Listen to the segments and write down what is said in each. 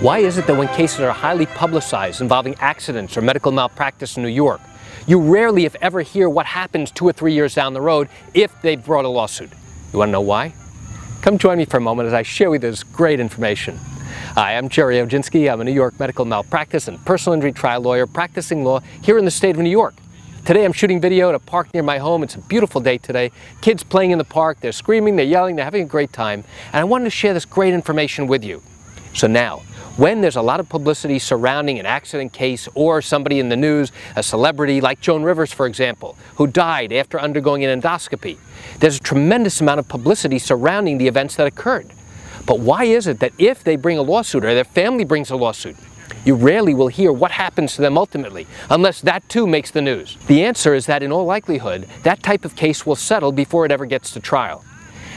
Why is it that when cases are highly publicized involving accidents or medical malpractice in New York, you rarely, if ever, hear what happens two or three years down the road if they've brought a lawsuit? You want to know why? Come join me for a moment as I share with you this great information. Hi, I'm Gerry Oginski. I'm a New York medical malpractice and personal injury trial lawyer practicing law here in the state of New York. Today I'm shooting video at a park near my home. It's a beautiful day today. Kids playing in the park, they're screaming, they're yelling, they're having a great time. And I wanted to share this great information with you. So now, when there's a lot of publicity surrounding an accident case or somebody in the news, a celebrity like Joan Rivers, for example, who died after undergoing an endoscopy, there's a tremendous amount of publicity surrounding the events that occurred. But why is it that if they bring a lawsuit or their family brings a lawsuit, you rarely will hear what happens to them ultimately, unless that too makes the news. The answer is that in all likelihood, that type of case will settle before it ever gets to trial.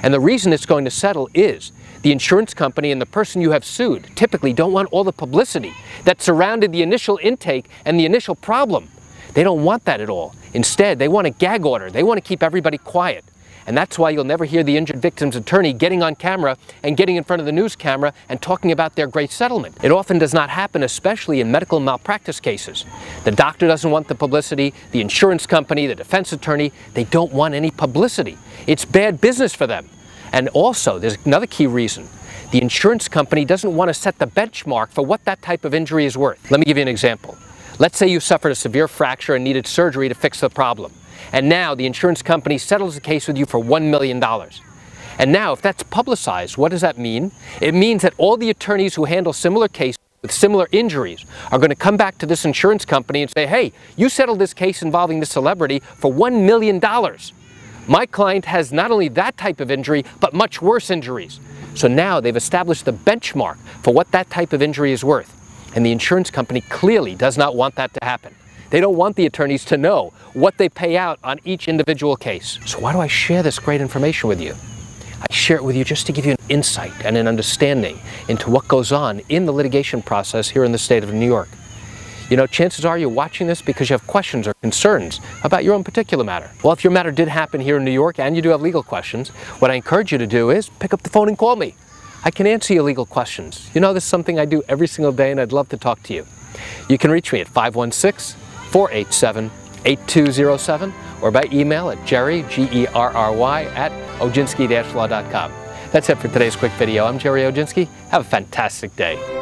And the reason it's going to settle is the insurance company and the person you have sued typically don't want all the publicity that surrounded the initial intake and the initial problem. They don't want that at all. Instead, they want a gag order. They want to keep everybody quiet. And that's why you'll never hear the injured victim's attorney getting on camera and getting in front of the news camera and talking about their great settlement. It often does not happen, especially in medical malpractice cases. The doctor doesn't want the publicity, the insurance company, the defense attorney, they don't want any publicity. It's bad business for them. And also, there's another key reason. The insurance company doesn't want to set the benchmark for what that type of injury is worth. Let me give you an example. Let's say you suffered a severe fracture and needed surgery to fix the problem. And now the insurance company settles the case with you for $1 million. And now, if that's publicized, what does that mean? It means that all the attorneys who handle similar cases with similar injuries are going to come back to this insurance company and say, hey, you settled this case involving this celebrity for $1 million. My client has not only that type of injury, but much worse injuries. So now they've established the benchmark for what that type of injury is worth. And the insurance company clearly does not want that to happen. They don't want the attorneys to know what they pay out on each individual case. So why do I share this great information with you? I share it with you just to give you an insight and an understanding into what goes on in the litigation process here in the state of New York. You know, chances are you're watching this because you have questions or concerns about your own particular matter. Well, if your matter did happen here in New York and you do have legal questions, what I encourage you to do is pick up the phone and call me. I can answer your legal questions. You know, this is something I do every single day and I'd love to talk to you. You can reach me at 516 487 8207 or by email at gerry, G-E-R-R-Y, at oginski-law.com. That's it for today's quick video. I'm Gerry Oginski. Have a fantastic day.